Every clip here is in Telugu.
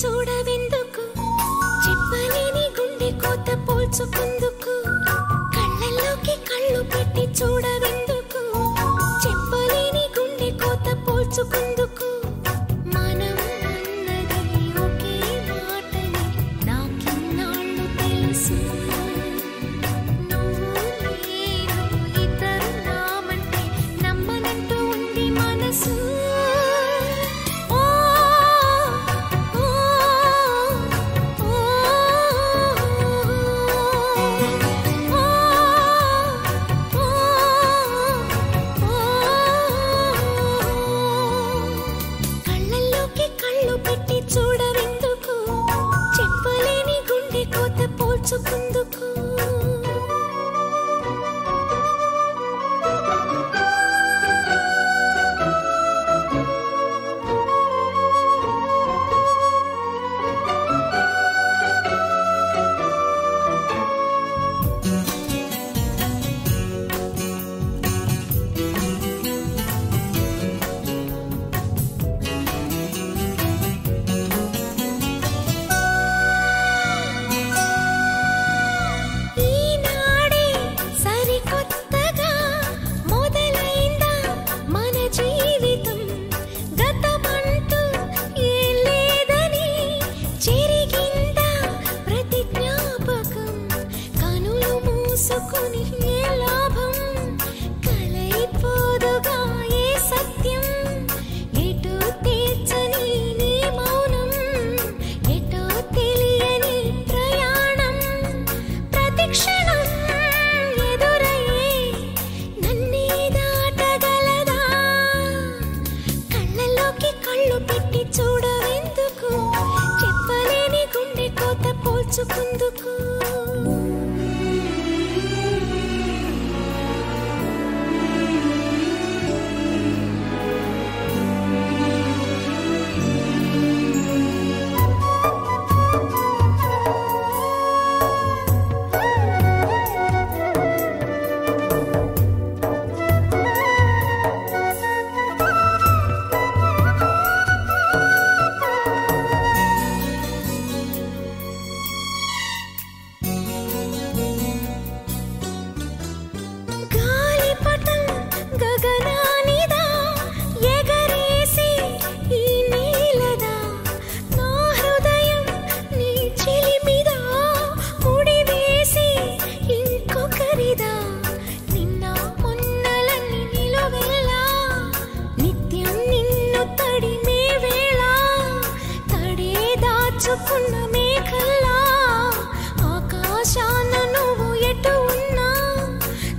చూడవెందుకు? చెప్పలేని గుండె కోత పోల్చుకుందుకు? కళ్ళల్లోకి కళ్ళు పెట్టి చూడవెందుకు? కనులు ఏ లాభం? కలైపోదుగా ఏ సత్యం? ఎటు తీర్చని నీ మౌనం? ఎటో తెలియని ప్రయాణం? ప్రతిక్షణం ఎదురయ్యే నన్నే దాటగలదా? కళ్ళలోకి కళ్ళు పెట్టి చూడవెందుకు? చెప్పలేని గుండె కోత పోల్చుకుందుకు? దాచుకున్న మేఘల్లా ఆకాశాన నువ్వు ఎటు ఉన్నా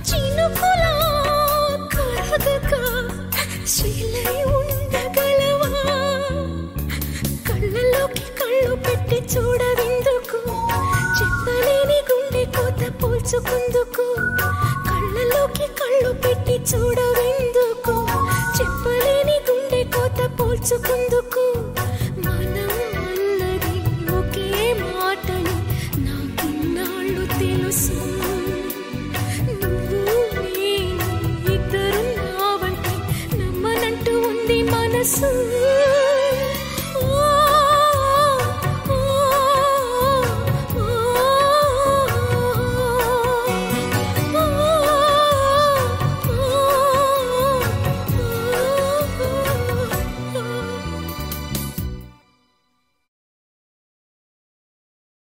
చినుకులా కరగక శిలై ఉండగలవా? కళ్ళలోకి కళ్ళు పెట్టి చూడవిందుకు చెప్పలేని గుండె కోత పోల్చుకుందుకు కళ్ళలోకి కళ్ళు పెట్టి చూడవెందుకు. 思念。